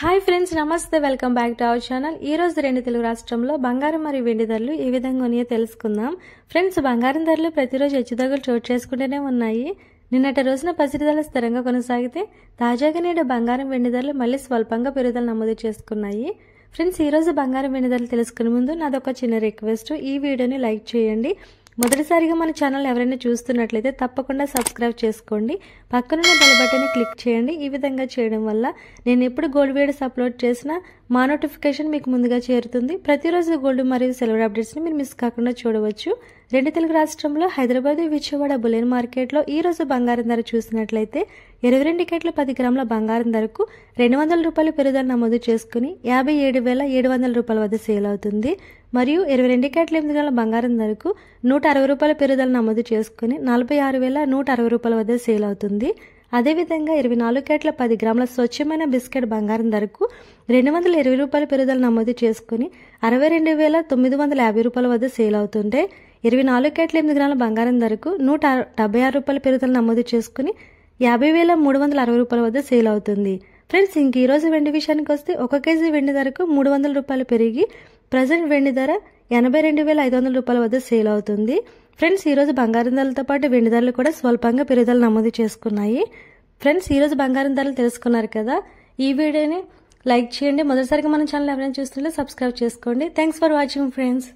Hi friends నమస్తే welcome back to our channel. ఈ రోజు రెండు తెలుగు రాష్ట్రంలో బంగారం మరియు వెండి ధరలు ఏ విధంగా ఉన్నాయో తెలుసుకుందాం. ఫ్రెండ్స్ బంగారం ధరలు ప్రతిరోజు హెచ్చుతగ్గులు చోటు చేసుకుంటూనే ఉన్నాయి. నిన్నటి రోజున పసిడి ధరలు స్థిరంగా కొనసాగితే తాజాగా నేడు బంగారం వెండి ధరలు మళ్ళీ స్వల్పంగా పెరుగుదల నమోదు చేసుకున్నాయి. ఫ్రెండ్స్ ఈ రోజు బంగారం వెండి ధరలు తెలుసుకునే ముందు నాదొక చిన్న రిక్వెస్ట్. ఈ వీడియోని లైక్ చేయండి. మొదటిసారిగా మన ఛానల్ ఎవరైనా చూస్తున్నట్లయితే తప్పకుండా సబ్స్క్రైబ్ చేసుకోండి. పక్కనున్న బెల్ బటన్ని క్లిక్ చేయండి. ఈ విధంగా చేయడం వల్ల నేను ఎప్పుడు గోల్డ్ వీడియోస్ అప్లోడ్ చేసినా మా నోటిఫికేషన్ మీకు ముందుగా చేరుతుంది. ప్రతిరోజు గోల్డ్ మరియు సిల్వర్ అప్డేట్స్ని మీరు మిస్ కాకుండా చూడవచ్చు. రెండు తెలుగు రాష్ట్రంలో హైదరాబాద్ విజయవాడ బులెన్ మార్కెట్లో ఈ రోజు బంగారం ధర చూసినట్లయితే ఇరవై రెండు టికెట్ల పది గ్రాముల బంగారం ధరకు రెండు వందల రూపాయల పెరుగుదల నమోదు చేసుకుని యాభై ఏడు వేల ఏడు వందల రూపాయల వద్ద సేల్ అవుతుంది. మరియు ఇరవై రెండు కేట్ల ఎనిమిది గ్రాముల బంగారం ధరకు నూట అరవై రూపాయల పెరుగుదల నమోదు చేసుకుని నలభై ఆరు వేల నూట అరవై రూపాయల వద్ద సేల్ అవుతుంది. అదేవిధంగా ఇరవై నాలుగు కేట్ల పది గ్రాముల స్వచ్ఛమైన బిస్కెట్ బంగారం ధరకు రెండు వందల ఇరవై రూపాయల పెరుగుదల నమోదు చేసుకుని అరవై రెండు వేల తొమ్మిది వందల యాభై రూపాయల వద్ద సేల్ అవుతుంటే ఇరవై నాలుగు కేట్ల ఎనిమిది గ్రాముల బంగారం ధరకు నూట డెబ్బై ఆరు రూపాయల పెరుగుదల నమోదు చేసుకుని యాభై వేల మూడు వందల అరవై రూపాయల వద్ద సేల్ అవుతుంది. ఫ్రెండ్స్ ఇంక ఈరోజు వెండి విషయానికి వస్తే ఒక కేజీ వెండి ధరకు మూడు వందల రూపాయలు పెరిగి ప్రజెంట్ వెండి ధర ఎనభై రెండు వేల ఐదు వందల రూపాయల వద్ద సేల్ అవుతుంది. ఫ్రెండ్స్ ఈరోజు బంగారం ధరలతో పాటు వెండి ధరలు కూడా స్వల్పంగా పెరుగుదల నమోదు చేసుకున్నాయి. ఫ్రెండ్స్ ఈరోజు బంగారం ధరలు తెలుసుకున్నారు కదా. ఈ వీడియోని లైక్ చేయండి. మొదటిసారిగా మన ఛానల్ ఎవరైనా చూస్తుంటే సబ్స్క్రైబ్ చేసుకోండి. Thanks for watching friends.